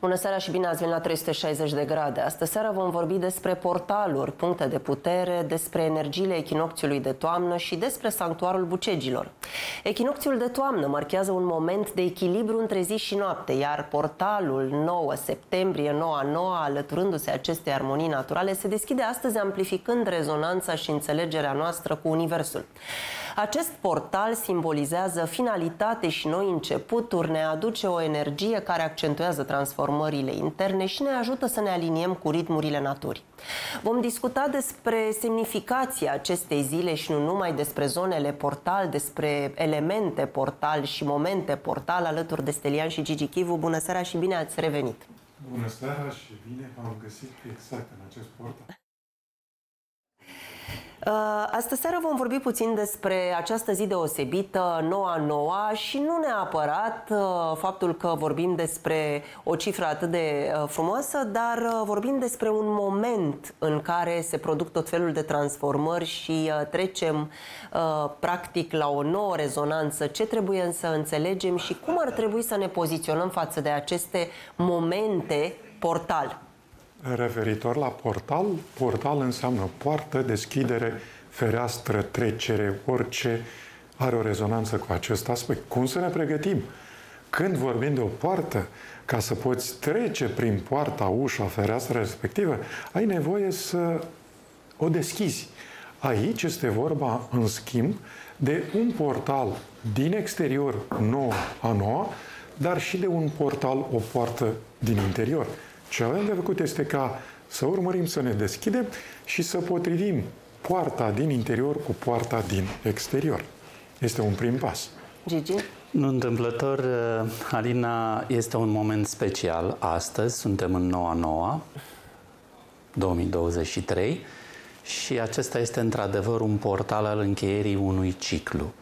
Bună seara și bine ați venit la 360 de grade. Astăzi seara vom vorbi despre portaluri, puncte de putere, despre energiile echinocțiului de toamnă și despre sanctuarul bucegilor. Echinocțiul de toamnă marchează un moment de echilibru între zi și noapte, iar portalul 9 septembrie, noua noua, alăturându-se acestei armonii naturale, se deschide astăzi amplificând rezonanța și înțelegerea noastră cu Universul. Acest portal simbolizează finalitate și noi începuturi, ne aduce o energie care accentuează transformările interne și ne ajută să ne aliniem cu ritmurile naturii. Vom discuta despre semnificația acestei zile și nu numai despre zonele portal, despre elemente portal și momente portal alături de Stelian și Gigi Chivu. Bună seara și bine ați revenit! Bună seara și bine v-am găsit exact în acest portal. Uh, Astă seară vom vorbi puțin despre această zi deosebită, noua noua și nu neapărat uh, faptul că vorbim despre o cifră atât de uh, frumoasă, dar vorbim despre un moment în care se produc tot felul de transformări și trecem practic la o nouă rezonanță. Ce trebuie să înțelegem și cum ar trebui să ne poziționăm față de aceste momente portal? Referitor la portal, portal înseamnă poartă, deschidere, fereastră, trecere, orice are o rezonanță cu acest aspect. Cum să ne pregătim? Când vorbim de o poartă, ca să poți trece prin poarta, ușa, fereastra respectivă, ai nevoie să o deschizi. Aici este vorba, în schimb, de un portal din exterior nou a noua, dar și de un portal, o poartă din interior. Ce avem de făcut este ca să urmărim să ne deschidem și să potrivim poarta din interior cu poarta din exterior. Este un prim pas. Gigi? Nu întâmplător, uh, Alina, este un moment special astăzi. Suntem în noua noua, 2023, și acesta este într-adevăr un portal al încheierii unui ciclu.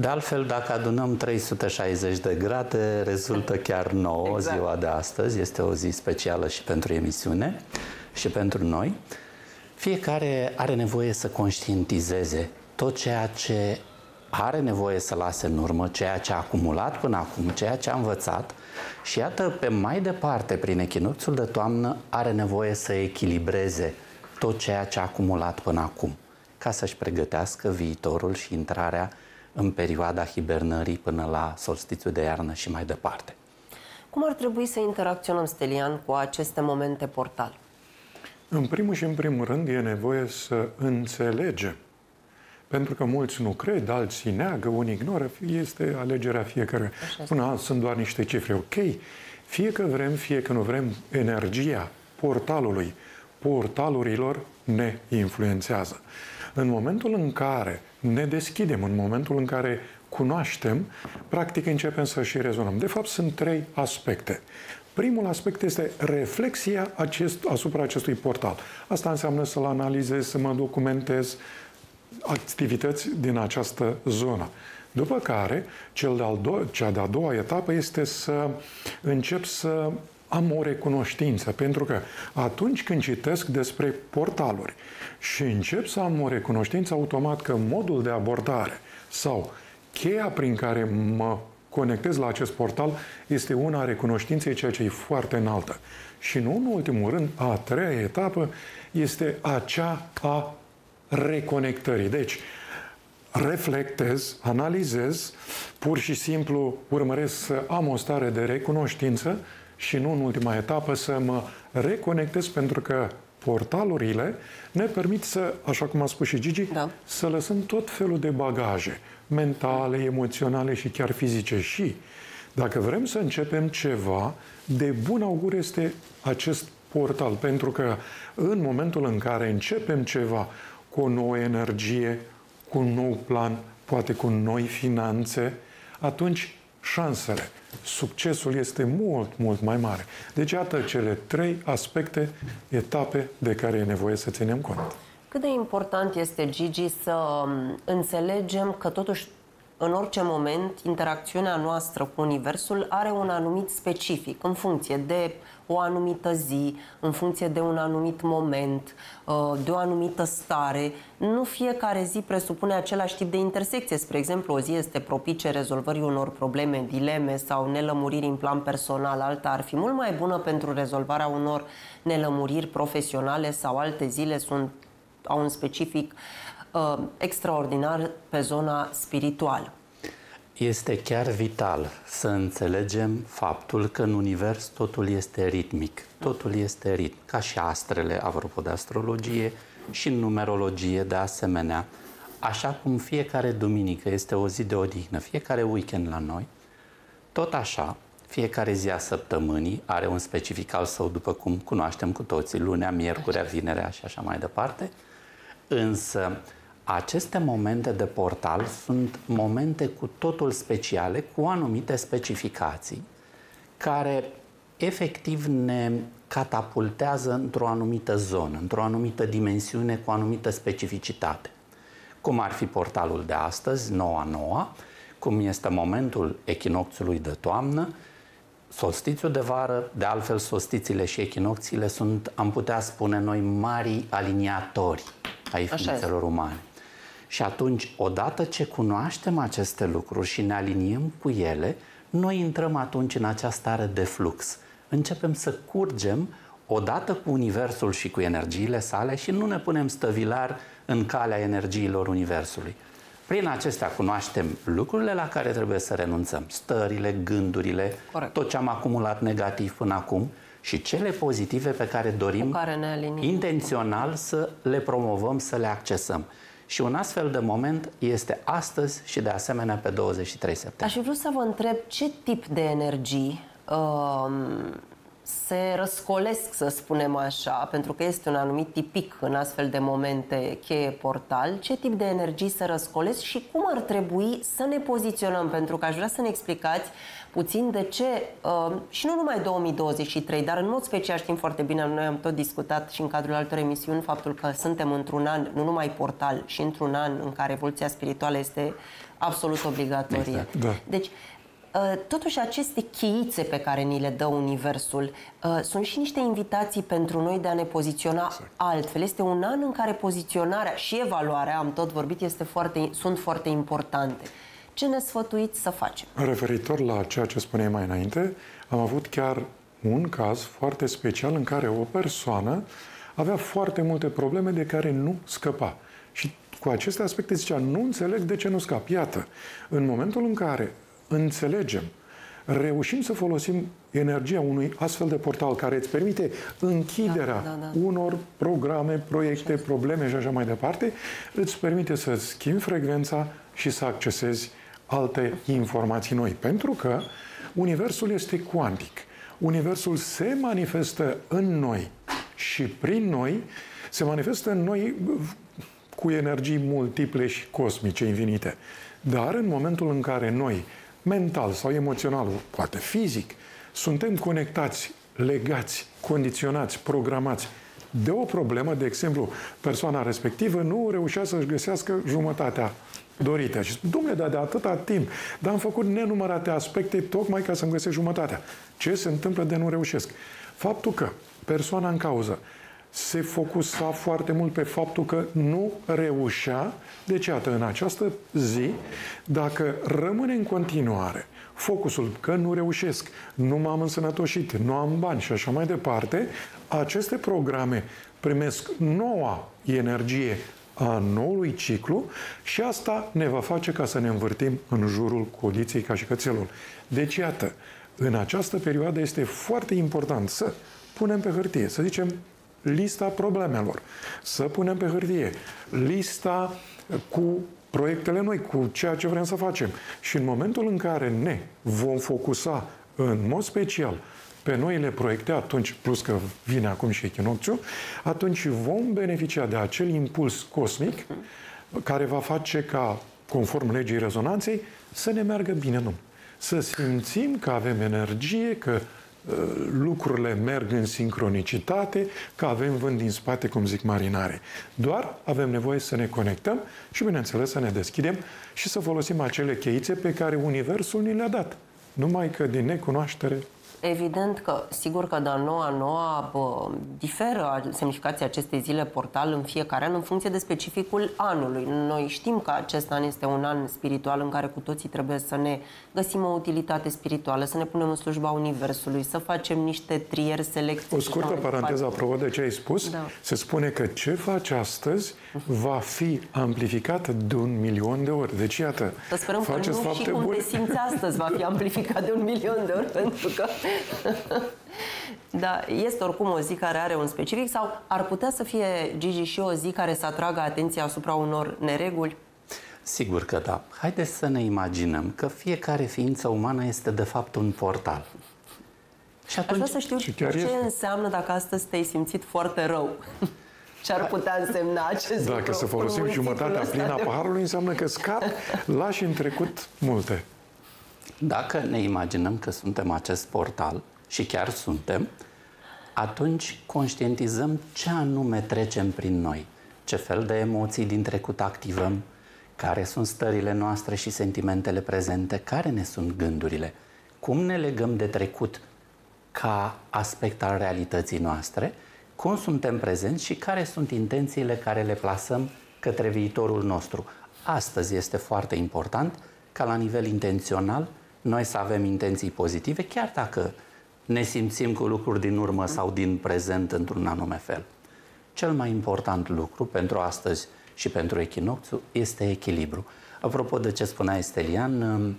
De altfel, dacă adunăm 360 de grade, rezultă chiar nouă exact. ziua de astăzi. Este o zi specială și pentru emisiune și pentru noi. Fiecare are nevoie să conștientizeze tot ceea ce are nevoie să lase în urmă, ceea ce a acumulat până acum, ceea ce a învățat și iată, pe mai departe, prin echinocțiul de toamnă, are nevoie să echilibreze tot ceea ce a acumulat până acum, ca să-și pregătească viitorul și intrarea în perioada hibernării până la solstițiul de iarnă și mai departe. Cum ar trebui să interacționăm, Stelian, cu aceste momente portal? În primul și în primul rând e nevoie să înțelegem. Pentru că mulți nu cred, alții neagă, unii ignoră, este alegerea fiecare. Până azi sunt doar niște cifre. Ok, fie că vrem, fie că nu vrem, energia portalului, portalurilor ne influențează. În momentul în care ne deschidem, în momentul în care cunoaștem, practic începem să și rezonăm. De fapt, sunt trei aspecte. Primul aspect este reflexia acest, asupra acestui portal. Asta înseamnă să-l analizez, să mă documentez activități din această zonă. După care, cel de-al do- cea de-a doua etapă este să încep să am o recunoștință, pentru că atunci când citesc despre portaluri și încep să am o recunoștință automat că modul de abordare sau cheia prin care mă conectez la acest portal este una a recunoștinței, ceea ce e foarte înaltă. Și nu în ultimul rând, a treia etapă este acea a reconectării. Deci, reflectez, analizez, pur și simplu urmăresc să am o stare de recunoștință și nu în ultima etapă să mă reconectez pentru că portalurile ne permit să, așa cum a spus și Gigi, da. să lăsăm tot felul de bagaje mentale, emoționale și chiar fizice. Și dacă vrem să începem ceva, de bun augur este acest portal, pentru că în momentul în care începem ceva cu o nouă energie, cu un nou plan, poate cu noi finanțe, atunci șansele, succesul este mult, mult mai mare. Deci, iată cele trei aspecte, etape de care e nevoie să ținem cont. Cât de important este, Gigi, să um, înțelegem că totuși în orice moment, interacțiunea noastră cu Universul are un anumit specific, în funcție de o anumită zi, în funcție de un anumit moment, uh, de o anumită stare. Nu fiecare zi presupune același tip de intersecție. Spre exemplu, o zi este propice rezolvării unor probleme, dileme sau nelămuriri în plan personal. Alta ar fi mult mai bună pentru rezolvarea unor nelămuriri profesionale sau alte zile sunt, au un specific uh, extraordinar pe zona spirituală. Este chiar vital să înțelegem faptul că în univers totul este ritmic, totul este ritm, ca și astrele, apropo de astrologie, și în numerologie de asemenea. Așa cum fiecare duminică este o zi de odihnă, fiecare weekend la noi, tot așa, fiecare zi a săptămânii are un specific al său, după cum cunoaștem cu toții, lunea, miercurea, vinerea și așa mai departe. Însă, aceste momente de portal sunt momente cu totul speciale, cu anumite specificații, care efectiv ne catapultează într-o anumită zonă, într-o anumită dimensiune, cu o anumită specificitate. Cum ar fi portalul de astăzi, noua noua, cum este momentul echinocțiului de toamnă, solstițiul de vară, de altfel solstițiile și echinocțiile sunt, am putea spune noi, mari aliniatori ai ființelor umane. Și atunci, odată ce cunoaștem aceste lucruri și ne aliniem cu ele, noi intrăm atunci în acea stare de flux. Începem să curgem odată cu Universul și cu energiile sale și nu ne punem stăvilar în calea energiilor Universului. Prin acestea cunoaștem lucrurile la care trebuie să renunțăm, stările, gândurile, Corect. tot ce am acumulat negativ până acum și cele pozitive pe care dorim care ne intențional să le promovăm, să le accesăm. Și un astfel de moment este astăzi și de asemenea pe 23 septembrie. Aș vrea să vă întreb ce tip de energii uh, se răscolesc, să spunem așa, pentru că este un anumit tipic în astfel de momente cheie portal, ce tip de energii se răscolesc și cum ar trebui să ne poziționăm, pentru că aș vrea să ne explicați puțin de ce, uh, și nu numai 2023, dar în mod special știm foarte bine, noi am tot discutat și în cadrul altor emisiuni, faptul că suntem într-un an, nu numai portal, și într-un an în care evoluția spirituală este absolut obligatorie. Exact. Da. Deci, Uh, totuși, aceste cheițe pe care ni le dă Universul uh, sunt și niște invitații pentru noi de a ne poziționa exact. altfel. Este un an în care poziționarea și evaluarea, am tot vorbit, este foarte, sunt foarte importante. Ce ne sfătuiți să facem? Referitor la ceea ce spuneai mai înainte, am avut chiar un caz foarte special în care o persoană avea foarte multe probleme de care nu scăpa. Și cu aceste aspecte zicea, nu înțeleg de ce nu scap. Iată, în momentul în care înțelegem, reușim să folosim energia unui astfel de portal care îți permite închiderea da, da, da. unor programe, proiecte, probleme și așa mai departe, îți permite să schimbi frecvența și să accesezi alte informații noi. Pentru că Universul este cuantic. Universul se manifestă în noi și prin noi se manifestă în noi cu energii multiple și cosmice, infinite. Dar în momentul în care noi mental sau emoțional, poate fizic, suntem conectați, legați, condiționați, programați de o problemă, de exemplu, persoana respectivă nu reușea să-și găsească jumătatea dorită. Și domnule, dar de atâta timp, dar am făcut nenumărate aspecte tocmai ca să-mi găsesc jumătatea. Ce se întâmplă de nu reușesc? Faptul că persoana în cauză se focusa foarte mult pe faptul că nu reușea. Deci, iată, în această zi, dacă rămâne în continuare focusul că nu reușesc, nu m-am însănătoșit, nu am bani și așa mai departe, aceste programe primesc noua energie a noului ciclu și asta ne va face ca să ne învârtim în jurul codiției ca și cățelul. Deci, iată, în această perioadă este foarte important să punem pe hârtie, să zicem, lista problemelor, să punem pe hârtie lista cu proiectele noi, cu ceea ce vrem să facem. Și în momentul în care ne vom focusa în mod special pe noile proiecte, atunci, plus că vine acum și echinocțiu, atunci vom beneficia de acel impuls cosmic care va face ca, conform legii rezonanței, să ne meargă bine în Să simțim că avem energie, că lucrurile merg în sincronicitate, că avem vânt din spate, cum zic marinare. Doar avem nevoie să ne conectăm și, bineînțeles, să ne deschidem și să folosim acele cheițe pe care Universul ni le-a dat. Numai că din necunoaștere Evident că, sigur că de noua noua bă, diferă semnificația acestei zile portal în fiecare an în funcție de specificul anului. Noi știm că acest an este un an spiritual în care cu toții trebuie să ne găsim o utilitate spirituală, să ne punem în slujba Universului, să facem niște trieri, selecții. O scurtă paranteză apropo de ce ai spus. Da. Se spune că ce faci astăzi va fi amplificat de un milion de ori. Deci, iată, să sperăm că nu și cum te simți astăzi va fi amplificat de un milion de ori, pentru că da, este oricum o zi care are un specific sau ar putea să fie, Gigi, și o zi care să atragă atenția asupra unor nereguli? Sigur că da. Haideți să ne imaginăm că fiecare ființă umană este de fapt un portal. Și atunci... Aș vrea să știu ce este. înseamnă dacă astăzi te-ai simțit foarte rău. Ce ar putea însemna acest Dacă lucru? să folosim jumătatea plină a paharului, înseamnă că scap, lași în trecut multe. Dacă ne imaginăm că suntem acest portal, și chiar suntem, atunci conștientizăm ce anume trecem prin noi, ce fel de emoții din trecut activăm, care sunt stările noastre și sentimentele prezente, care ne sunt gândurile, cum ne legăm de trecut ca aspect al realității noastre, cum suntem prezenți și care sunt intențiile care le plasăm către viitorul nostru. Astăzi este foarte important ca la nivel intențional noi să avem intenții pozitive, chiar dacă ne simțim cu lucruri din urmă sau din prezent într-un anume fel. Cel mai important lucru pentru astăzi și pentru echinocțiu este echilibru. Apropo de ce spunea Estelian, um,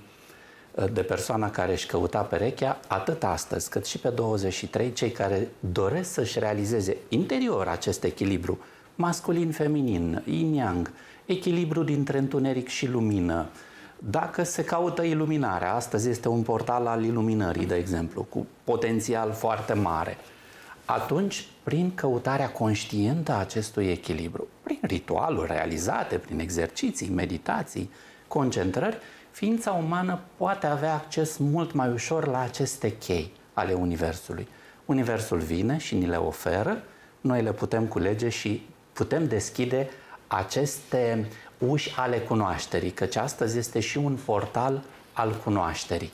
de persoana care își căuta perechea, atât astăzi cât și pe 23, cei care doresc să-și realizeze interior acest echilibru, masculin-feminin, yin-yang, echilibru dintre întuneric și lumină, dacă se caută iluminarea, astăzi este un portal al iluminării, de exemplu, cu potențial foarte mare, atunci, prin căutarea conștientă a acestui echilibru, prin ritualuri realizate, prin exerciții, meditații, concentrări, ființa umană poate avea acces mult mai ușor la aceste chei ale Universului. Universul vine și ni le oferă, noi le putem culege și putem deschide aceste uși ale cunoașterii, căci astăzi este și un portal al cunoașterii.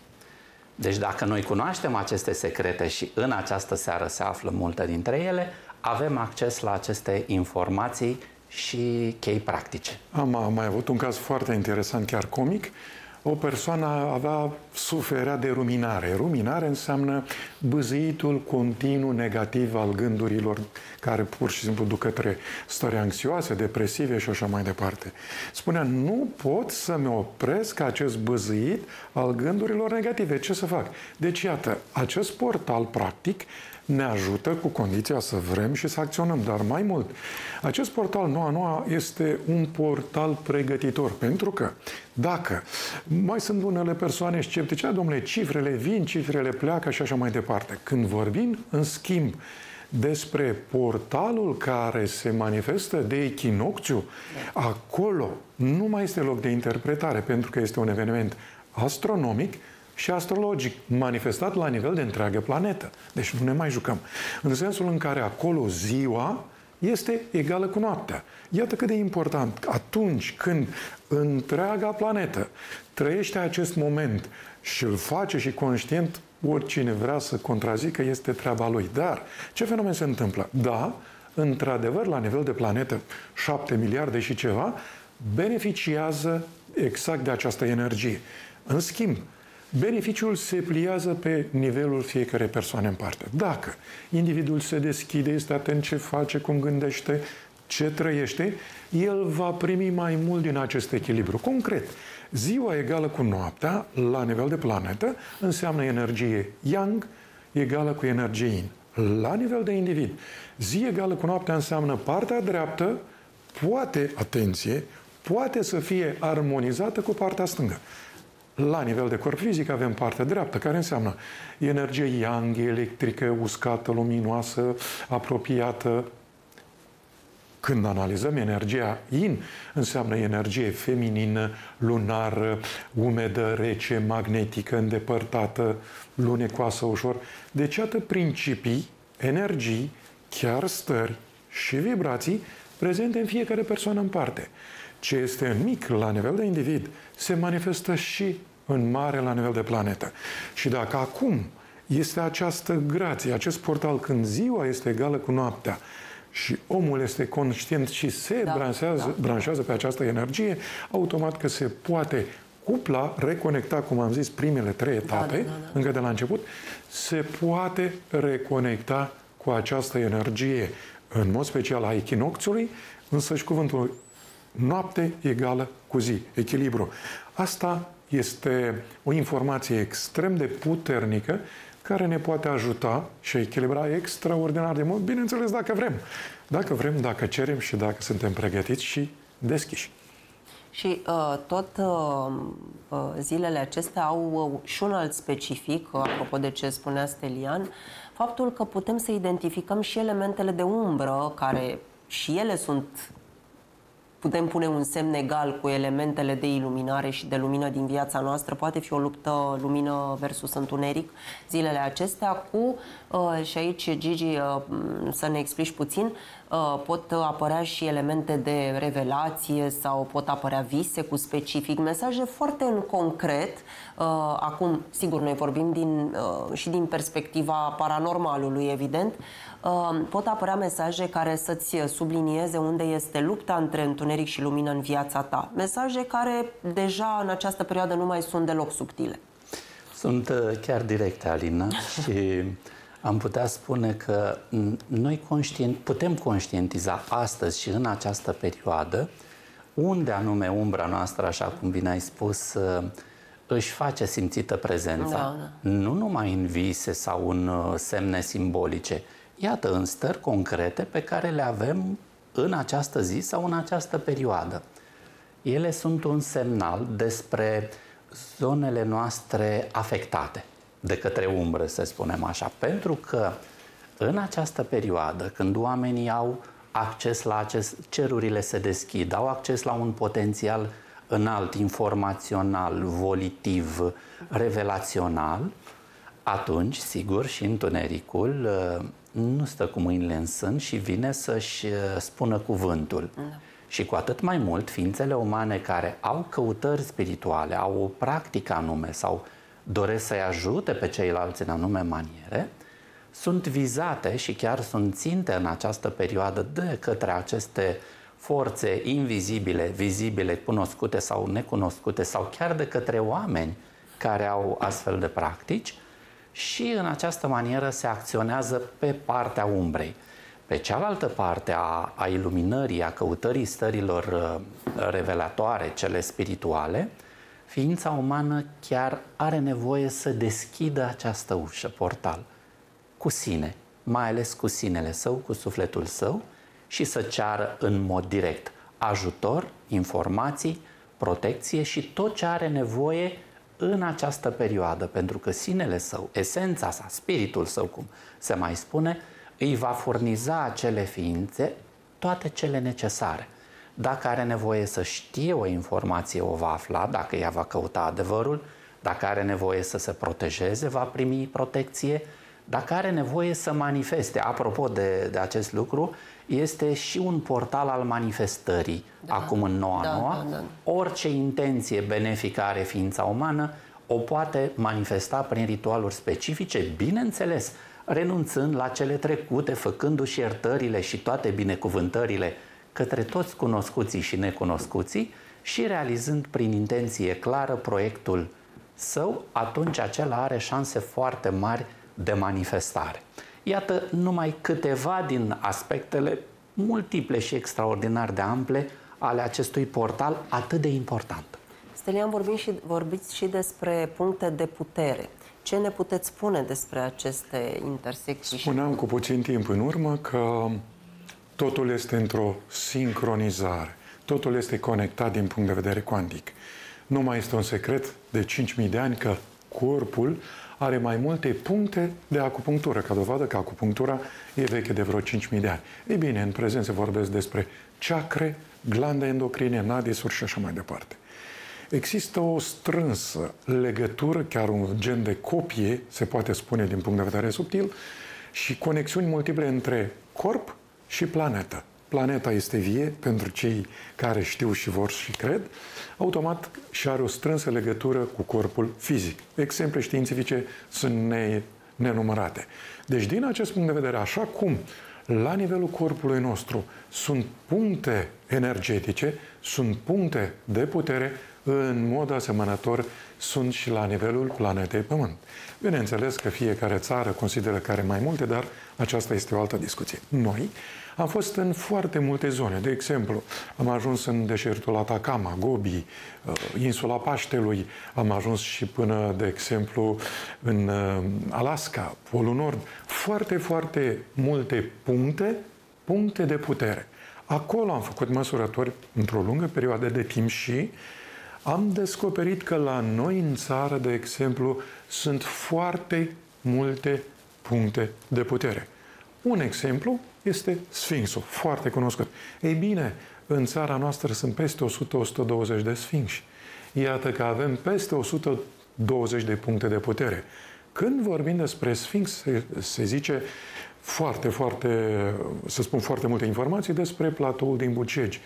Deci dacă noi cunoaștem aceste secrete și în această seară se află multe dintre ele, avem acces la aceste informații și chei practice. Am, am mai avut un caz foarte interesant, chiar comic, o persoană avea, suferea de ruminare. Ruminare înseamnă băzâitul continuu negativ al gândurilor care pur și simplu duc către stări anxioase, depresive și așa mai departe. Spunea, nu pot să-mi opresc acest băzâit al gândurilor negative. Ce să fac? Deci, iată, acest portal, practic, ne ajută cu condiția să vrem și să acționăm. Dar mai mult, acest portal Noua Noua este un portal pregătitor, pentru că dacă mai sunt unele persoane sceptice, domnule, cifrele vin, cifrele pleacă și așa mai departe. Când vorbim, în schimb, despre portalul care se manifestă de echinocțiu, acolo nu mai este loc de interpretare, pentru că este un eveniment astronomic și astrologic, manifestat la nivel de întreagă planetă. Deci nu ne mai jucăm. În sensul în care acolo ziua este egală cu noaptea. Iată cât de important. Atunci când întreaga planetă trăiește acest moment și îl face și conștient, oricine vrea să contrazică este treaba lui. Dar ce fenomen se întâmplă? Da, într-adevăr, la nivel de planetă, 7 miliarde și ceva, beneficiază exact de această energie. În schimb, Beneficiul se pliază pe nivelul fiecare persoane în parte. Dacă individul se deschide, este atent ce face, cum gândește, ce trăiește, el va primi mai mult din acest echilibru. Concret, ziua egală cu noaptea, la nivel de planetă, înseamnă energie yang egală cu energie yin. La nivel de individ, zi egală cu noaptea înseamnă partea dreaptă, poate, atenție, poate să fie armonizată cu partea stângă. La nivel de corp fizic avem partea dreaptă, care înseamnă energie yang, electrică, uscată, luminoasă, apropiată, Când analizăm energia yin, înseamnă energie feminină, lunară, umedă, rece, magnetică, îndepărtată, lunecoasă ușor. Deci, atât principii, energii, chiar stări și vibrații prezente în fiecare persoană în parte. Ce este mic la nivel de individ se manifestă și în mare la nivel de planetă. Și dacă acum este această grație, acest portal când ziua este egală cu noaptea și omul este conștient și se da, branșează, da. branșează pe această energie, automat că se poate cupla, reconecta, cum am zis, primele trei etape, da, da, da, da. încă de la început, se poate reconecta cu această energie, în mod special a echinocțiului, însă și cuvântul noapte egală cu zi, echilibru. Asta este o informație extrem de puternică care ne poate ajuta și echilibra extraordinar de mult, bineînțeles dacă vrem. Dacă vrem, dacă cerem și dacă suntem pregătiți și deschiși. Și uh, tot uh, uh zilele acestea au uh, și un alt specific, uh, apropo de ce spunea Stelian, faptul că putem să identificăm și elementele de umbră, care și ele sunt putem pune un semn egal cu elementele de iluminare și de lumină din viața noastră. Poate fi o luptă lumină versus întuneric zilele acestea cu, uh, și aici Gigi uh, să ne explici puțin, uh, pot apărea și elemente de revelație sau pot apărea vise cu specific, mesaje foarte în concret. Uh, acum, sigur, noi vorbim din, uh, și din perspectiva paranormalului, evident, uh, pot apărea mesaje care să-ți sublinieze unde este lupta între întuneric și lumină în viața ta. Mesaje care deja în această perioadă nu mai sunt deloc subtile. Sunt chiar directe, Alina, și am putea spune că noi conștient, putem conștientiza astăzi și în această perioadă unde anume umbra noastră, așa cum bine ai spus, își face simțită prezența, da, da. nu numai în vise sau în uh, semne simbolice, iată, în stări concrete pe care le avem în această zi sau în această perioadă. Ele sunt un semnal despre zonele noastre afectate de către umbră, să spunem așa, pentru că în această perioadă, când oamenii au acces la acest, cerurile se deschid, au acces la un potențial înalt, informațional, volitiv, revelațional, atunci, sigur, și întunericul uh, nu stă cu mâinile în sân și vine să-și uh, spună cuvântul. Da. Și cu atât mai mult, ființele umane care au căutări spirituale, au o practică anume sau doresc să-i ajute pe ceilalți în anume maniere, sunt vizate și chiar sunt ținte în această perioadă de către aceste forțe invizibile, vizibile, cunoscute sau necunoscute, sau chiar de către oameni care au astfel de practici și în această manieră se acționează pe partea umbrei. Pe cealaltă parte a, a iluminării, a căutării stărilor uh, revelatoare, cele spirituale, ființa umană chiar are nevoie să deschidă această ușă, portal, cu sine, mai ales cu sinele său, cu sufletul său, și să ceară în mod direct ajutor, informații, protecție și tot ce are nevoie în această perioadă, pentru că sinele său, esența sa, spiritul său, cum se mai spune, îi va furniza acele ființe toate cele necesare. Dacă are nevoie să știe o informație, o va afla, dacă ea va căuta adevărul, dacă are nevoie să se protejeze, va primi protecție, dacă are nevoie să manifeste. Apropo de, de acest lucru, este și un portal al manifestării. Da. Acum în noua da, noua, da, da. orice intenție benefică are ființa umană, o poate manifesta prin ritualuri specifice, bineînțeles, renunțând la cele trecute, făcându-și iertările și toate binecuvântările către toți cunoscuții și necunoscuții și realizând prin intenție clară proiectul său, atunci acela are șanse foarte mari de manifestare. Iată numai câteva din aspectele multiple și extraordinar de ample ale acestui portal atât de important. Stelian, vorbim și, vorbiți și despre puncte de putere. Ce ne puteți spune despre aceste intersecții? Spuneam cu puțin timp în urmă că totul este într-o sincronizare. Totul este conectat din punct de vedere cuantic. Nu mai este un secret de 5.000 de ani că corpul are mai multe puncte de acupunctură, ca dovadă că acupunctura e veche de vreo 5.000 de ani. Ei bine, în prezent se vorbesc despre chakre, glande endocrine, nadisuri și așa mai departe. Există o strânsă legătură, chiar un gen de copie, se poate spune din punct de vedere subtil, și conexiuni multiple între corp și planetă. Planeta este vie pentru cei care știu și vor și cred, automat și are o strânsă legătură cu corpul fizic. Exemple științifice sunt ne, nenumărate. Deci, din acest punct de vedere, așa cum la nivelul corpului nostru sunt puncte energetice, sunt puncte de putere, în mod asemănător sunt și la nivelul planetei Pământ. Bineînțeles că fiecare țară consideră că are mai multe, dar aceasta este o altă discuție. Noi am fost în foarte multe zone. De exemplu, am ajuns în deșertul Atacama, Gobi, uh, insula Paștelui, am ajuns și până, de exemplu, în uh, Alaska, Polul Nord. Foarte, foarte multe puncte, puncte de putere. Acolo am făcut măsurători într-o lungă perioadă de timp și am descoperit că la noi în țară, de exemplu, sunt foarte multe puncte de putere. Un exemplu este Sfinxul, foarte cunoscut. Ei bine, în țara noastră sunt peste 100-120 de sfinxi. Iată că avem peste 120 de puncte de putere. Când vorbim despre Sfinx, se, se zice foarte, foarte, să spun foarte multe informații despre platoul din Bucegi.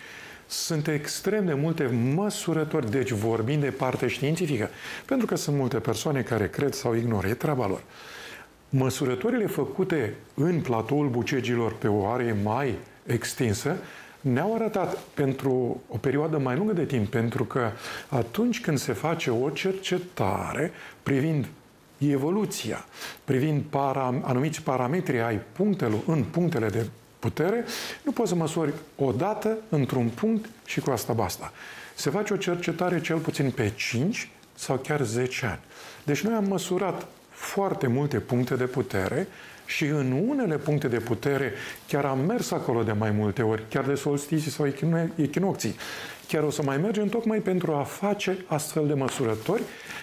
Sunt extrem de multe măsurători, deci vorbim de parte științifică, pentru că sunt multe persoane care cred sau ignoră, e treaba lor. Măsurătorile făcute în platoul Bucegilor pe o are mai extinsă ne-au arătat pentru o perioadă mai lungă de timp, pentru că atunci când se face o cercetare privind evoluția, privind para, anumiți parametri ai punctelor, în punctele de putere, nu poți să măsori o dată într-un punct și cu asta basta. Se face o cercetare cel puțin pe 5 sau chiar 10 ani. Deci noi am măsurat foarte multe puncte de putere și în unele puncte de putere chiar am mers acolo de mai multe ori, chiar de solstiții sau echinocții. Chiar o să mai mergem tocmai pentru a face astfel de măsurători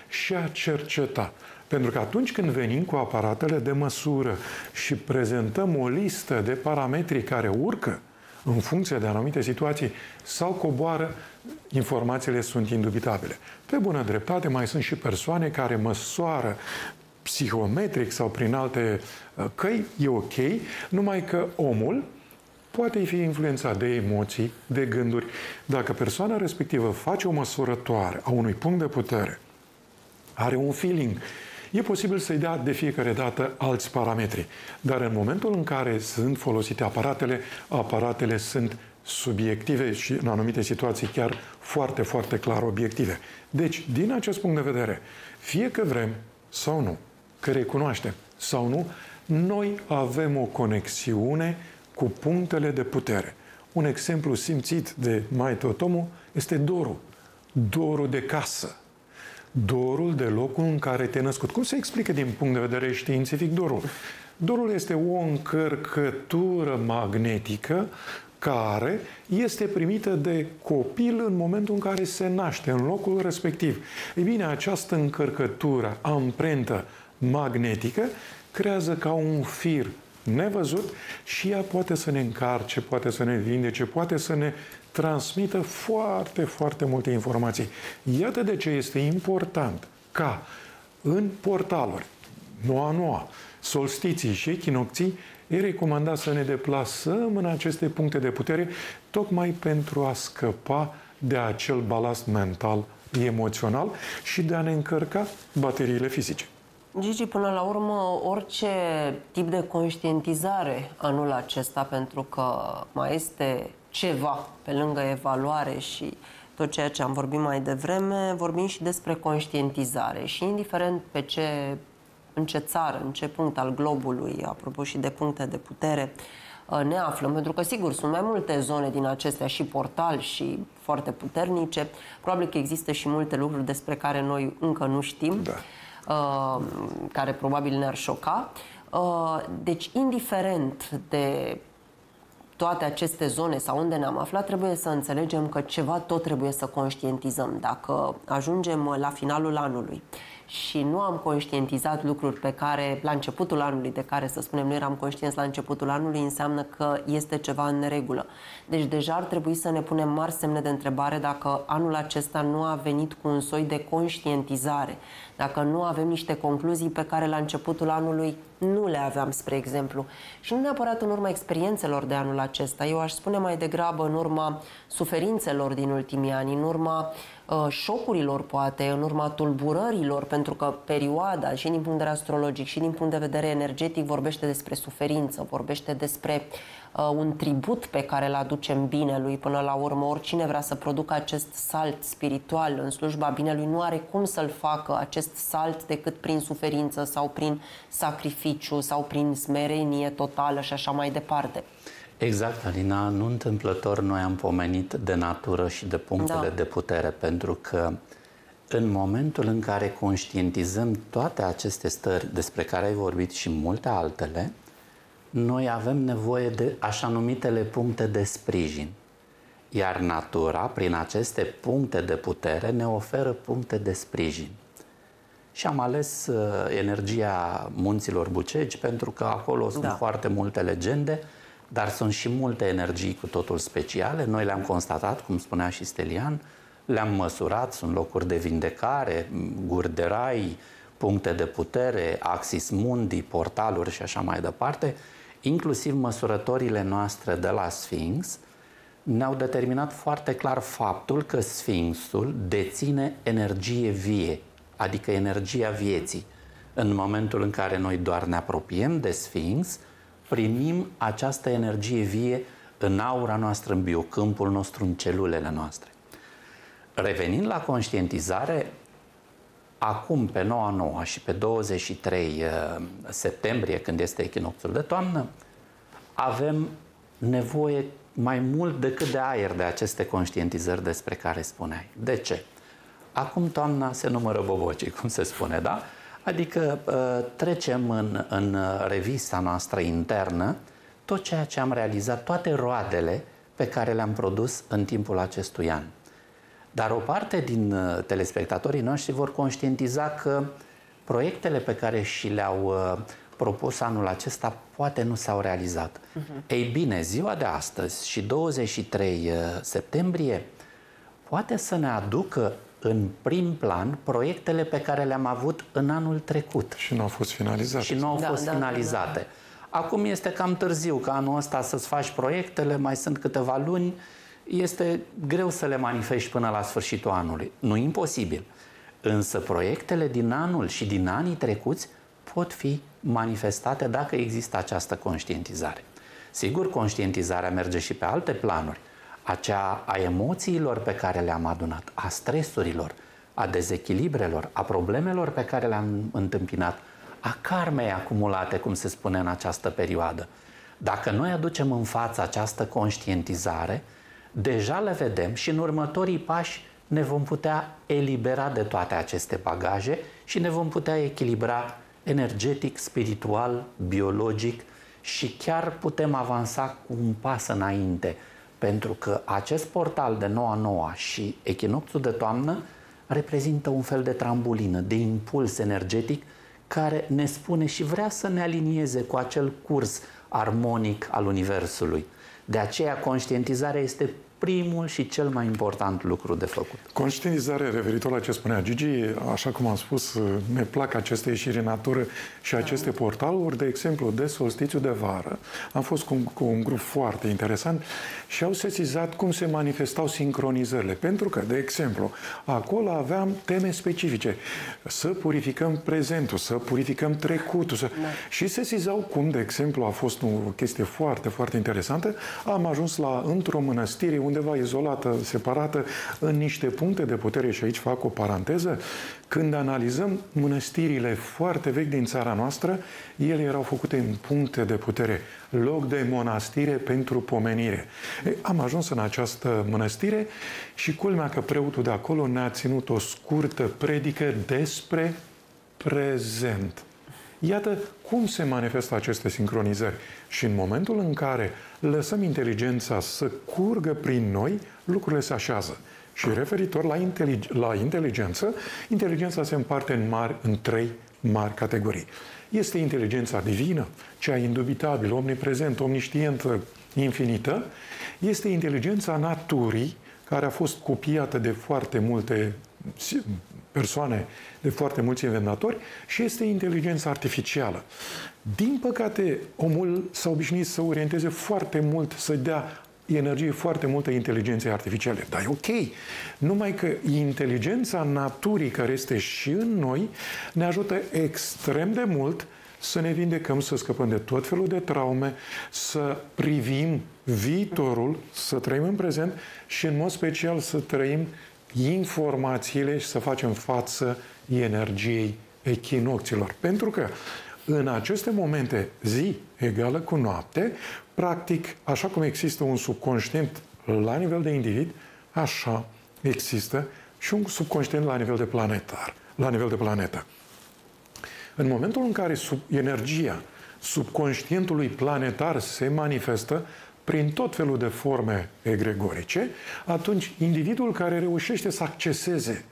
și a cerceta. Pentru că atunci când venim cu aparatele de măsură și prezentăm o listă de parametri care urcă în funcție de anumite situații sau coboară, informațiile sunt indubitabile. Pe bună dreptate mai sunt și persoane care măsoară psihometric sau prin alte uh, căi, e ok, numai că omul poate fi influențat de emoții, de gânduri. Dacă persoana respectivă face o măsurătoare a unui punct de putere, are un feeling, e posibil să-i dea de fiecare dată alți parametri. Dar în momentul în care sunt folosite aparatele, aparatele sunt subiective și în anumite situații chiar foarte, foarte clar obiective. Deci, din acest punct de vedere, fie că vrem sau nu, că recunoaștem sau nu, noi avem o conexiune cu punctele de putere. Un exemplu simțit de mai Totomu este dorul. Dorul de casă. Dorul de locul în care te-ai născut. Cum se explică din punct de vedere științific dorul? Dorul este o încărcătură magnetică care este primită de copil în momentul în care se naște, în locul respectiv. Ei bine, această încărcătură, amprentă magnetică, creează ca un fir nevăzut și ea poate să ne încarce, poate să ne vindece, poate să ne transmită foarte, foarte multe informații. Iată de ce este important ca în portaluri, noua, noua, solstiții și echinocții, e recomandat să ne deplasăm în aceste puncte de putere tocmai pentru a scăpa de acel balast mental, emoțional și de a ne încărca bateriile fizice. Gigi, până la urmă, orice tip de conștientizare anul acesta, pentru că mai este ceva pe lângă evaluare și tot ceea ce am vorbit mai devreme, vorbim și despre conștientizare și indiferent pe ce, în ce țară, în ce punct al globului, apropo și de puncte de putere, ne aflăm, pentru că sigur sunt mai multe zone din acestea și portal și foarte puternice, probabil că există și multe lucruri despre care noi încă nu știm. Da Uh, care probabil ne-ar șoca. Uh, deci, indiferent de toate aceste zone sau unde ne-am aflat, trebuie să înțelegem că ceva tot trebuie să conștientizăm. Dacă ajungem la finalul anului și nu am conștientizat lucruri pe care la începutul anului, de care să spunem nu eram conștienți la începutul anului, înseamnă că este ceva în neregulă. Deci deja ar trebui să ne punem mari semne de întrebare dacă anul acesta nu a venit cu un soi de conștientizare, dacă nu avem niște concluzii pe care la începutul anului nu le aveam, spre exemplu. Și nu neapărat în urma experiențelor de anul acesta, eu aș spune mai degrabă în urma suferințelor din ultimii ani, în urma uh, șocurilor, poate, în urma tulburărilor, pentru că perioada, și din punct de vedere astrologic, și din punct de vedere energetic, vorbește despre suferință, vorbește despre uh, un tribut pe care îl aducem binelui până la urmă. Oricine vrea să producă acest salt spiritual în slujba binelui nu are cum să-l facă acest salt decât prin suferință sau prin sacrificiu sau prin smerenie totală și așa mai departe. Exact, Alina. Nu întâmplător noi am pomenit de natură și de punctele da. de putere, pentru că în momentul în care conștientizăm toate aceste stări despre care ai vorbit și multe altele, noi avem nevoie de așa numitele puncte de sprijin. Iar natura, prin aceste puncte de putere, ne oferă puncte de sprijin. Și am ales uh, energia munților Bucegi pentru că acolo sunt da. foarte multe legende, dar sunt și multe energii cu totul speciale. Noi le-am constatat, cum spunea și Stelian, le-am măsurat, sunt locuri de vindecare, guri de rai, puncte de putere, axis mundi, portaluri și așa mai departe inclusiv măsurătorile noastre de la Sphinx, ne-au determinat foarte clar faptul că Sfinxul deține energie vie, adică energia vieții. În momentul în care noi doar ne apropiem de Sfinx, primim această energie vie în aura noastră, în biocâmpul nostru, în celulele noastre. Revenind la conștientizare, acum pe 9 9 și pe 23 uh, septembrie, când este echinocțiul de toamnă, avem nevoie mai mult decât de aer de aceste conștientizări despre care spuneai. De ce? Acum toamna se numără bobocii, cum se spune, da? Adică uh, trecem în, în revista noastră internă tot ceea ce am realizat, toate roadele pe care le-am produs în timpul acestui an. Dar o parte din uh, telespectatorii noștri vor conștientiza că proiectele pe care și le-au uh, propus anul acesta poate nu s-au realizat. Uh-huh. Ei bine, ziua de astăzi și 23 uh, septembrie poate să ne aducă în prim plan proiectele pe care le-am avut în anul trecut. Și nu au fost finalizate. Și nu au da, fost da, finalizate. Da, da. Acum este cam târziu ca anul ăsta să-ți faci proiectele, mai sunt câteva luni, este greu să le manifesti până la sfârșitul anului. Nu imposibil. Însă proiectele din anul și din anii trecuți pot fi manifestate dacă există această conștientizare. Sigur, conștientizarea merge și pe alte planuri. Aceea a emoțiilor pe care le-am adunat, a stresurilor, a dezechilibrelor, a problemelor pe care le-am întâmpinat, a karmei acumulate, cum se spune în această perioadă. Dacă noi aducem în față această conștientizare, deja le vedem și în următorii pași ne vom putea elibera de toate aceste bagaje și ne vom putea echilibra energetic, spiritual, biologic și chiar putem avansa cu un pas înainte, pentru că acest portal de noua noua și echinocțul de toamnă reprezintă un fel de trambulină, de impuls energetic care ne spune și vrea să ne alinieze cu acel curs armonic al Universului. De aceea conștientizarea este primul și cel mai important lucru de făcut. Conștientizare referitor la ce spunea Gigi, așa cum am spus, ne plac aceste ieșiri în natură și aceste portaluri. De exemplu, de solstițiu de vară, am fost cu, cu un grup foarte interesant și au sesizat cum se manifestau sincronizările. Pentru că, de exemplu, acolo aveam teme specifice. Să purificăm prezentul, să purificăm trecutul. Să... Da. Și sesizau cum, de exemplu, a fost o chestie foarte, foarte interesantă. Am ajuns la într-o mănăstire undeva izolată, separată, în niște puncte de putere, și aici fac o paranteză, când analizăm mănăstirile foarte vechi din țara noastră, ele erau făcute în puncte de putere, loc de monastire pentru pomenire. E, am ajuns în această mănăstire și culmea că preotul de acolo ne-a ținut o scurtă predică despre prezent. Iată cum se manifestă aceste sincronizări. Și în momentul în care lăsăm inteligența să curgă prin noi, lucrurile se așează. Și referitor la, intelig- la inteligență, inteligența se împarte în, mari, în trei mari categorii. Este inteligența divină, cea indubitabilă, omniprezentă, omniștientă, infinită. Este inteligența naturii, care a fost copiată de foarte multe persoane, de foarte mulți inventori, și este inteligența artificială. Din păcate, omul s-a obișnuit să orienteze foarte mult, să dea energie foarte multă inteligenței artificiale. Dar e ok. Numai că inteligența naturii care este și în noi ne ajută extrem de mult să ne vindecăm, să scăpăm de tot felul de traume, să privim viitorul, să trăim în prezent și în mod special să trăim informațiile și să facem față energiei echinocților. Pentru că în aceste momente, zi egală cu noapte, practic, așa cum există un subconștient la nivel de individ, așa există și un subconștient la nivel de planetar, la nivel de planetă. În momentul în care sub energia subconștientului planetar se manifestă prin tot felul de forme egregorice, atunci individul care reușește să acceseze,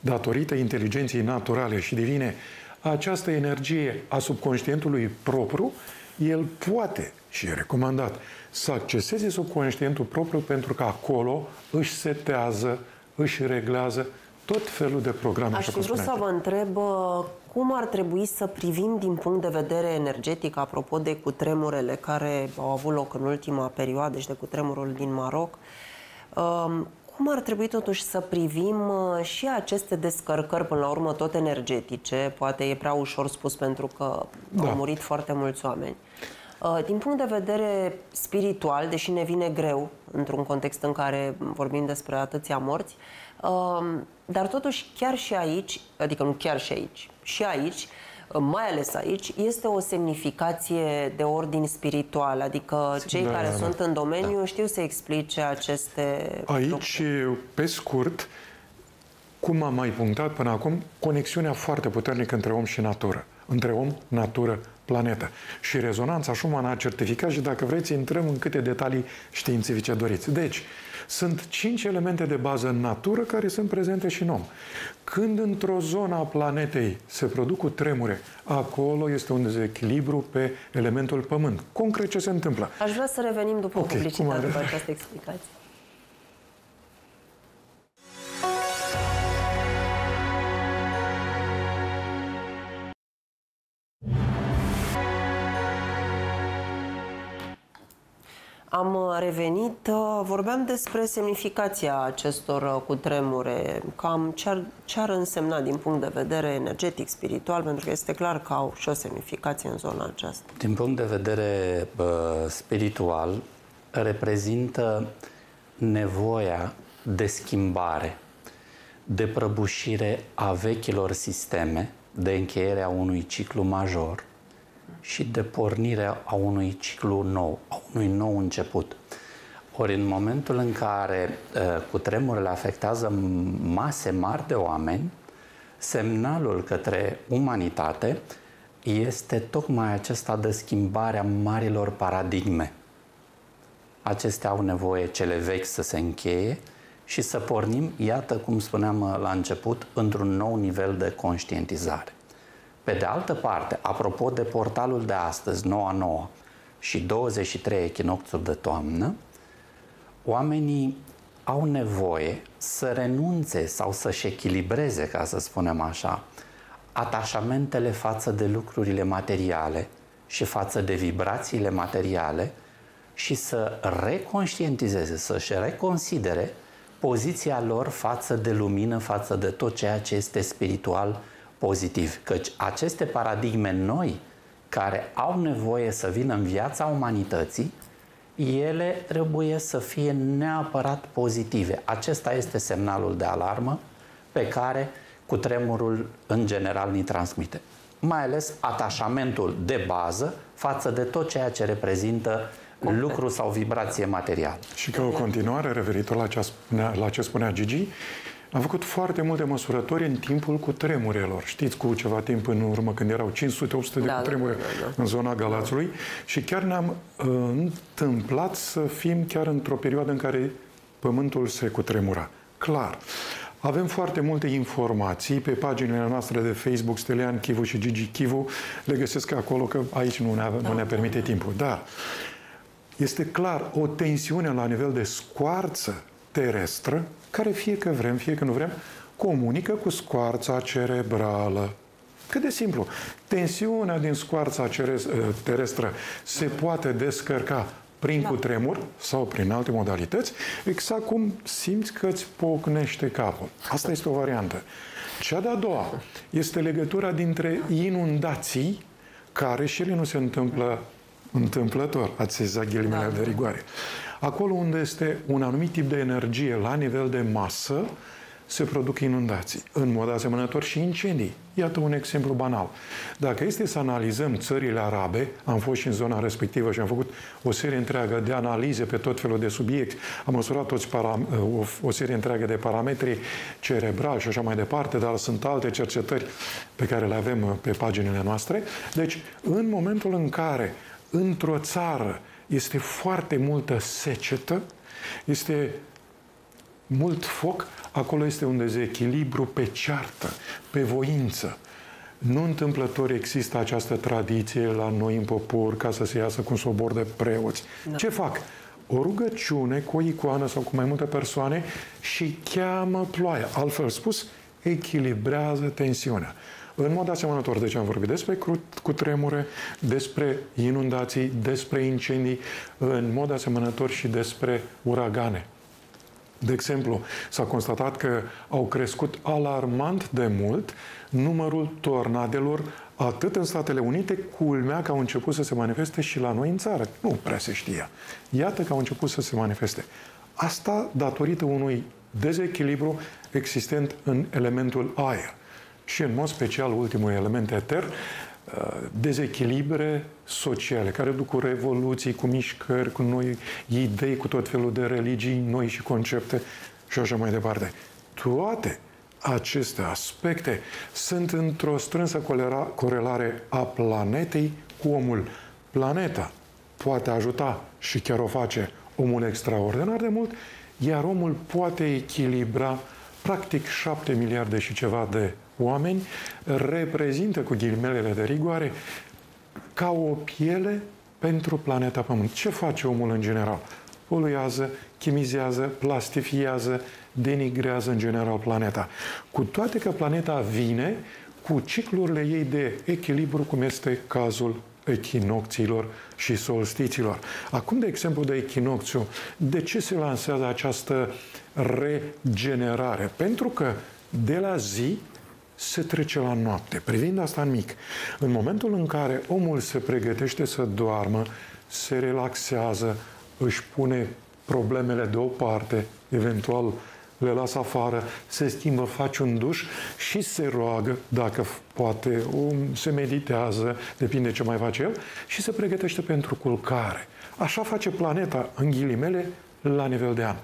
datorită inteligenței naturale și divine, această energie a subconștientului propriu, el poate și e recomandat să acceseze subconștientul propriu pentru că acolo își setează, își reglează tot felul de programe. Aș fi vrut să vă întreb uh, cum ar trebui să privim din punct de vedere energetic, apropo de cutremurele care au avut loc în ultima perioadă și de cutremurul din Maroc, um, cum ar trebui totuși să privim uh, și aceste descărcări, până la urmă tot energetice, poate e prea ușor spus pentru că da. au murit foarte mulți oameni. Uh, din punct de vedere spiritual, deși ne vine greu într-un context în care vorbim despre atâția morți, um, dar totuși chiar și aici, adică nu chiar și aici, și aici, mai ales aici, este o semnificație de ordin spiritual, adică cei da, care da, sunt în domeniu da. știu să explice aceste Aici, lucruri. pe scurt, cum am mai punctat până acum, conexiunea foarte puternică între om și natură. Între om, natură, planetă. Și rezonanța Schumann a certificat și dacă vreți intrăm în câte detalii științifice doriți. Deci, sunt cinci elemente de bază în natură care sunt prezente și în om. Când într-o zonă a planetei se produc cu tremure, acolo este un dezechilibru pe elementul pământ. Concret ce se întâmplă? Aș vrea să revenim după okay, publicitate, după această explicație. Am uh, revenit, uh, vorbeam despre semnificația acestor uh, cutremure, cam ce ar, ce ar însemna din punct de vedere energetic, spiritual, pentru că este clar că au și o semnificație în zona aceasta. Din punct de vedere uh, spiritual, reprezintă nevoia de schimbare, de prăbușire a vechilor sisteme, de încheiere a unui ciclu major, și de pornire a unui ciclu nou, a unui nou început. Ori în momentul în care uh, cu tremurile afectează mase mari de oameni, semnalul către umanitate este tocmai acesta de schimbare a marilor paradigme. Acestea au nevoie cele vechi să se încheie și să pornim, iată cum spuneam uh, la început, într-un nou nivel de conștientizare. Pe de altă parte, apropo de portalul de astăzi, noua nouă, și 23 echinocțiuri de toamnă, oamenii au nevoie să renunțe sau să-și echilibreze, ca să spunem așa, atașamentele față de lucrurile materiale și față de vibrațiile materiale și să reconștientizeze, să-și reconsidere poziția lor față de lumină, față de tot ceea ce este spiritual pozitiv, căci aceste paradigme noi care au nevoie să vină în viața umanității, ele trebuie să fie neapărat pozitive. Acesta este semnalul de alarmă pe care cu tremurul în general ni transmite. Mai ales atașamentul de bază față de tot ceea ce reprezintă lucru sau vibrație materială. Și ca o continuare referitor la ce spunea, la ce spunea Gigi, am făcut foarte multe măsurători în timpul cu tremurelor. Știți, cu ceva timp în urmă, când erau 500-800 de da, cutremure da, da, da. în zona Galațului și chiar ne-am uh, întâmplat să fim chiar într-o perioadă în care pământul se cutremura. clar. Avem foarte multe informații pe paginile noastre de Facebook, Stelian Chivu și Gigi Chivu. Le găsesc acolo, că aici nu ne, nu ne permite timpul. Dar este clar o tensiune la nivel de scoarță terestră, care fie că vrem, fie că nu vrem, comunică cu scoarța cerebrală. Cât de simplu. Tensiunea din scoarța terestră se poate descărca prin da. cutremur sau prin alte modalități, exact cum simți că îți pocnește capul. Asta este o variantă. Cea de-a doua este legătura dintre inundații, care și ele nu se întâmplă întâmplător, ați sezat ghilimele da. de rigoare. Acolo unde este un anumit tip de energie la nivel de masă, se produc inundații. În mod asemănător și incendii. Iată un exemplu banal. Dacă este să analizăm țările arabe, am fost și în zona respectivă și am făcut o serie întreagă de analize pe tot felul de subiecte, am măsurat toți param- o, o serie întreagă de parametri cerebrali și așa mai departe, dar sunt alte cercetări pe care le avem pe paginile noastre. Deci, în momentul în care într-o țară este foarte multă secetă, este mult foc, acolo este un dezechilibru pe ceartă, pe voință. Nu întâmplător există această tradiție la noi în popor ca să se iasă cu un sobor de preoți. Da. Ce fac? O rugăciune cu o icoană sau cu mai multe persoane și cheamă ploaia. Altfel spus, echilibrează tensiunea. În mod asemănător, deci am vorbit despre cu tremure, despre inundații, despre incendii, în mod asemănător și despre uragane. De exemplu, s-a constatat că au crescut alarmant de mult numărul tornadelor atât în Statele Unite, culmea că au început să se manifeste și la noi în țară. Nu prea se știa. Iată că au început să se manifeste. Asta datorită unui dezechilibru existent în elementul aer. Și în mod special ultimul element eter, Uh, dezechilibre sociale, care duc cu revoluții, cu mișcări, cu noi idei, cu tot felul de religii noi și concepte și așa mai departe. Toate aceste aspecte sunt într-o strânsă corelare a planetei cu omul. Planeta poate ajuta și chiar o face omul extraordinar de mult, iar omul poate echilibra practic 7 miliarde și ceva de oameni reprezintă, cu ghilimelele de rigoare, ca o piele pentru planeta Pământ. Ce face omul în general? Poluează, chimizează, plastifiază, denigrează în general planeta. Cu toate că planeta vine cu ciclurile ei de echilibru, cum este cazul echinocțiilor și solstiților. Acum, de exemplu, de echinocțiu, de ce se lansează această regenerare? Pentru că de la zi se trece la noapte. Privind asta în mic, în momentul în care omul se pregătește să doarmă, se relaxează, își pune problemele deoparte, eventual le lasă afară, se schimbă, face un duș și se roagă, dacă poate, se meditează, depinde ce mai face el, și se pregătește pentru culcare. Așa face planeta, în ghilimele, la nivel de an.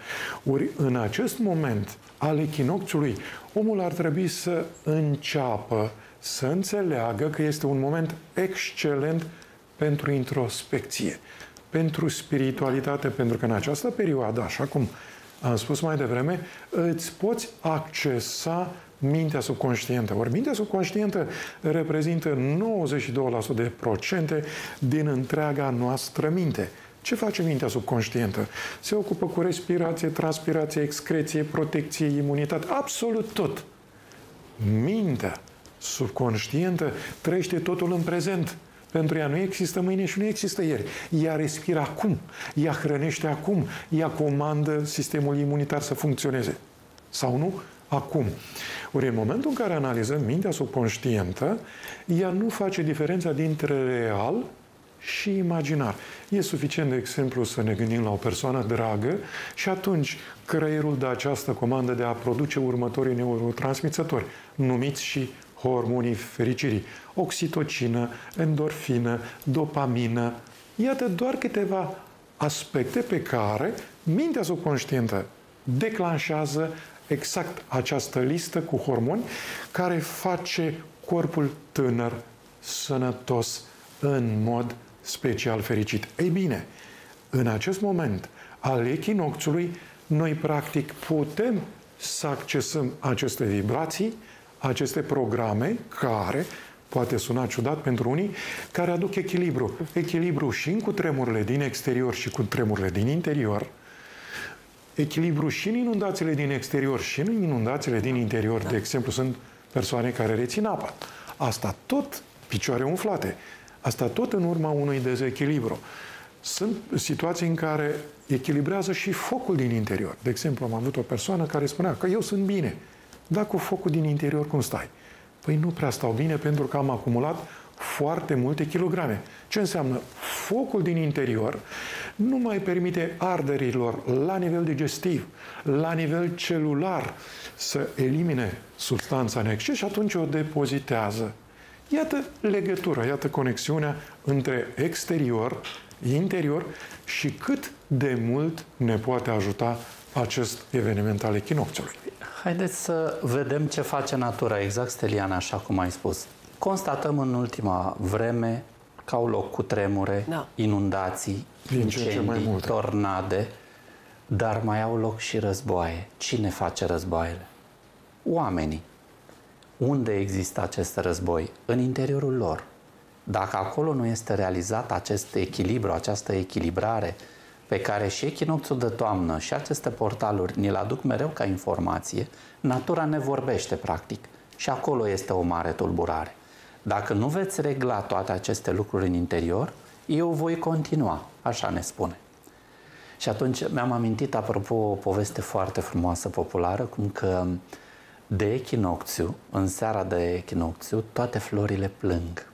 Ori în acest moment al echinocțiului, omul ar trebui să înceapă să înțeleagă că este un moment excelent pentru introspecție, pentru spiritualitate, pentru că în această perioadă, așa cum am spus mai devreme, îți poți accesa mintea subconștientă. Ori mintea subconștientă reprezintă 92% de procente din întreaga noastră minte. Ce face mintea subconștientă? Se ocupă cu respirație, transpirație, excreție, protecție, imunitate, absolut tot. Mintea subconștientă trăiește totul în prezent. Pentru ea nu există mâine și nu există ieri. Ea respiră acum, ea hrănește acum, ea comandă sistemul imunitar să funcționeze. Sau nu? Acum. Ori în momentul în care analizăm mintea subconștientă, ea nu face diferența dintre real și imaginar. E suficient, de exemplu, să ne gândim la o persoană dragă și atunci creierul dă această comandă de a produce următorii neurotransmițători, numiți și hormonii fericirii. Oxitocină, endorfină, dopamină. Iată doar câteva aspecte pe care mintea subconștientă declanșează exact această listă cu hormoni care face corpul tânăr, sănătos, în mod special fericit. Ei bine, în acest moment al echinocțiului, noi practic putem să accesăm aceste vibrații, aceste programe care, poate suna ciudat pentru unii, care aduc echilibru. Echilibru și cu tremurile din exterior și cu tremurile din interior, echilibru și în inundațiile din exterior și în inundațiile din interior. De exemplu, sunt persoane care rețin apa. Asta tot picioare umflate. Asta tot în urma unui dezechilibru. Sunt situații în care echilibrează și focul din interior. De exemplu, am avut o persoană care spunea că eu sunt bine, dar cu focul din interior cum stai? Păi nu prea stau bine pentru că am acumulat foarte multe kilograme. Ce înseamnă? Focul din interior nu mai permite arderilor la nivel digestiv, la nivel celular, să elimine substanța în exces și atunci o depozitează. Iată legătura, iată conexiunea între exterior, interior și cât de mult ne poate ajuta acest eveniment al echinocțiului. Haideți să vedem ce face natura, exact, Steliana, așa cum ai spus. Constatăm în ultima vreme că au loc cu tremure, da. inundații, Din incendii, ce mai multe. tornade, dar mai au loc și războaie. Cine face războaiele? Oamenii. Unde există acest război? În interiorul lor. Dacă acolo nu este realizat acest echilibru, această echilibrare pe care și echinocțul de toamnă și aceste portaluri ni-l aduc mereu ca informație, natura ne vorbește practic. Și acolo este o mare tulburare. Dacă nu veți regla toate aceste lucruri în interior, eu voi continua, așa ne spune. Și atunci mi-am amintit, apropo, o poveste foarte frumoasă, populară, cum că de echinocțiu, în seara de echinocțiu, toate florile plâng.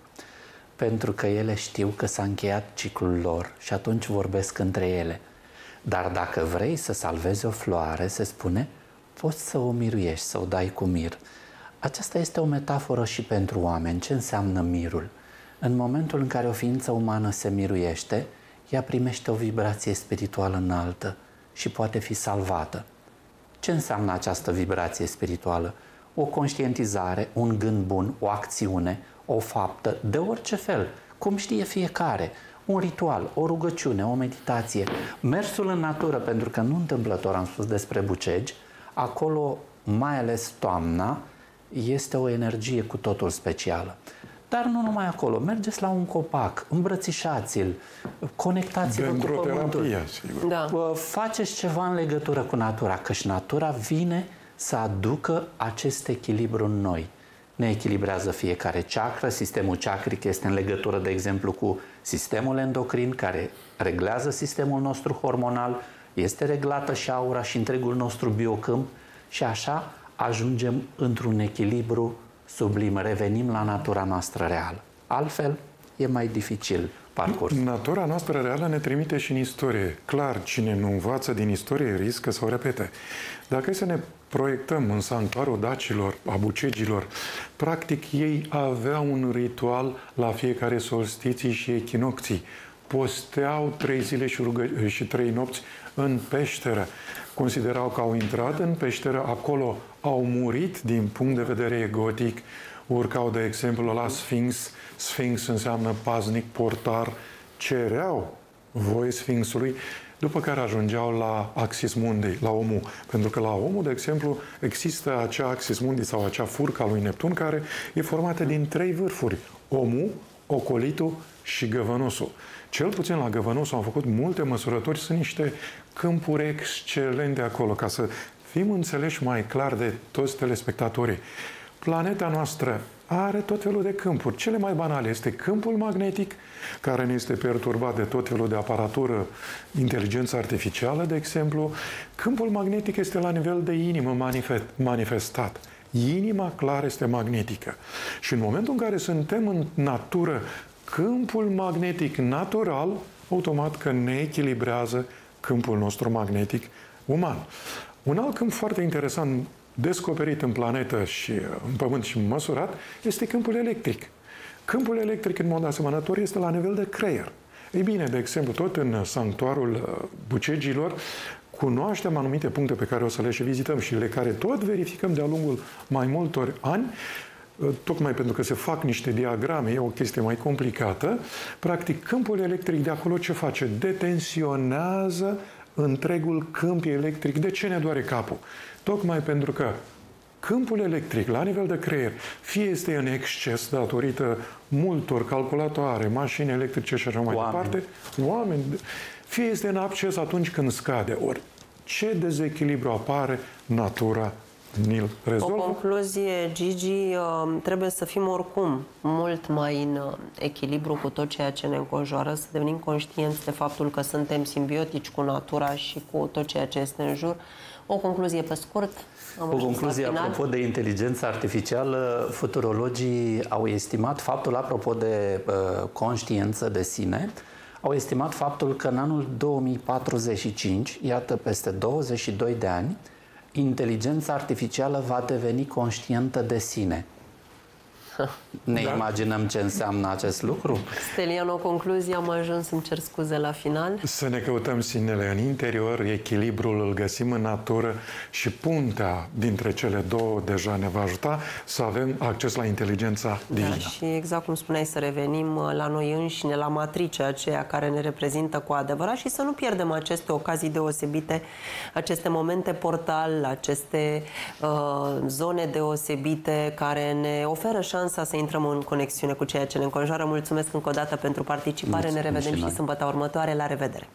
Pentru că ele știu că s-a încheiat ciclul lor și atunci vorbesc între ele. Dar dacă vrei să salvezi o floare, se spune, poți să o miruiești, să o dai cu mir. Aceasta este o metaforă și pentru oameni. Ce înseamnă mirul? În momentul în care o ființă umană se miruiește, ea primește o vibrație spirituală înaltă și poate fi salvată. Ce înseamnă această vibrație spirituală? O conștientizare, un gând bun, o acțiune, o faptă, de orice fel, cum știe fiecare, un ritual, o rugăciune, o meditație, mersul în natură, pentru că nu întâmplător am spus despre bucegi, acolo, mai ales toamna, este o energie cu totul specială. Dar nu numai acolo. Mergeți la un copac, îmbrățișați-l, conectați-vă cu pământul. Da. Faceți ceva în legătură cu natura, căci natura vine să aducă acest echilibru în noi. Ne echilibrează fiecare chakra, sistemul chacric este în legătură, de exemplu, cu sistemul endocrin, care reglează sistemul nostru hormonal, este reglată și aura și întregul nostru biocâmp și așa ajungem într-un echilibru sublim, revenim la natura noastră reală. Altfel, e mai dificil parcurs. Natura noastră reală ne trimite și în istorie. Clar, cine nu învață din istorie riscă să o repete. Dacă să ne proiectăm în sanctuarul dacilor, a bucegilor, practic ei aveau un ritual la fiecare solstiții și echinocții. Posteau trei zile și, rugă, și trei nopți în peșteră. Considerau că au intrat în peșteră, acolo au murit din punct de vedere egotic, urcau, de exemplu, la Sphinx. Sphinx înseamnă paznic, portar, cereau voie Sphinxului, după care ajungeau la Axis Mundi, la omul. Pentru că la omul, de exemplu, există acea Axis Mundi sau acea furcă a lui Neptun care e formată din trei vârfuri. Omul, ocolitul și găvănosul. Cel puțin la Găvănosul am făcut multe măsurători, sunt niște câmpuri excelente acolo, ca să fim înțeleși mai clar de toți telespectatorii. Planeta noastră are tot felul de câmpuri. Cele mai banale este câmpul magnetic, care ne este perturbat de tot felul de aparatură, inteligență artificială, de exemplu. Câmpul magnetic este la nivel de inimă manifestat. Inima clar este magnetică. Și în momentul în care suntem în natură, câmpul magnetic natural, automat că ne echilibrează câmpul nostru magnetic uman. Un alt câmp foarte interesant descoperit în planetă și uh, în Pământ și măsurat este câmpul electric. Câmpul electric, în mod asemănător, este la nivel de creier. Ei bine, de exemplu, tot în sanctuarul uh, bucegilor, cunoaștem anumite puncte pe care o să le și vizităm și le care tot verificăm de-a lungul mai multor ani, uh, tocmai pentru că se fac niște diagrame, e o chestie mai complicată, practic câmpul electric de acolo ce face? Detensionează întregul câmp electric. De ce ne doare capul? Tocmai pentru că câmpul electric, la nivel de creier, fie este în exces datorită multor calculatoare, mașini electrice și așa mai oameni. departe, oameni, fie este în acces atunci când scade. Ori ce dezechilibru apare, natura ni-l rezolvă. O concluzie, Gigi, uh, trebuie să fim oricum mult mai în uh, echilibru cu tot ceea ce ne înconjoară, să devenim conștienți de faptul că suntem simbiotici cu natura și cu tot ceea ce este în jur. O concluzie pe scurt. Am o concluzie apropo de inteligența artificială, futurologii au estimat faptul, apropo de uh, conștiință de sine, au estimat faptul că în anul 2045, iată peste 22 de ani, inteligența artificială va deveni conștientă de sine. Ne da. imaginăm ce înseamnă acest lucru? Stelian, o concluzie, am ajuns, îmi cer scuze la final. Să ne căutăm sinele în interior, echilibrul îl găsim în natură și puntea dintre cele două deja ne va ajuta să avem acces la inteligența divină. Da, și exact cum spuneai, să revenim uh, la noi înșine, la matrice aceea care ne reprezintă cu adevărat și să nu pierdem aceste ocazii deosebite, aceste momente portal, aceste uh, zone deosebite care ne oferă șanse șansa să intrăm în conexiune cu ceea ce ne înconjoară. Mulțumesc încă o dată pentru participare. Mulțumesc ne revedem și, și sâmbătă următoare. La revedere!